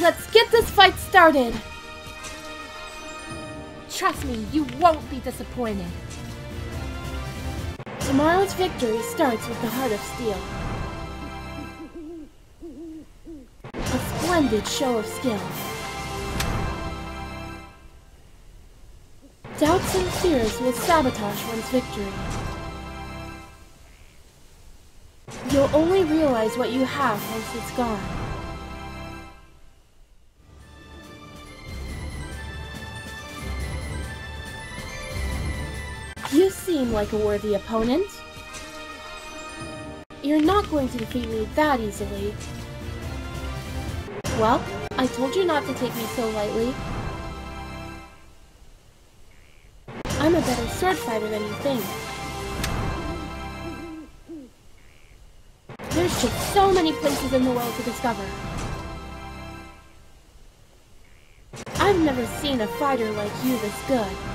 Let's get this fight started! Trust me, you won't be disappointed. Tomorrow's victory starts with the Heart of Steel. A splendid show of skill. Doubts and fears will sabotage one's victory. You'll only realize what you have once it's gone. Seem like a worthy opponent. You're not going to defeat me that easily. Well, I told you not to take me so lightly. I'm a better sword fighter than you think. There's just so many places in the world to discover. I've never seen a fighter like you this good.